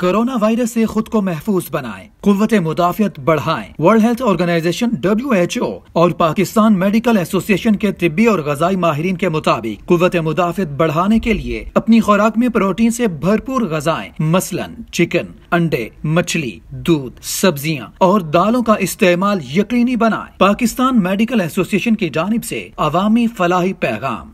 Corona virus से खुद को महफूज बनाएँ, कुत मुदाफियत बढ़ाएँ। World health organisation W H O और पाकिस्तान मेडिकल एसोसिएशन के तिब्बी और गजाई माहरीन के मुताबिक कुत मुदाफियत बढ़ाने के लिए अपनी खुराक में प्रोटीन से भरपूर गजाएँ मसलन चिकन अंडे मछली दूध सब्ज़ियाँ और दालों का इस्तेमाल यकीनी बनाएँ। पाकिस्तान मेडिकल एसोसिएशन की जानब ऐसी अवामी फलाही पैगाम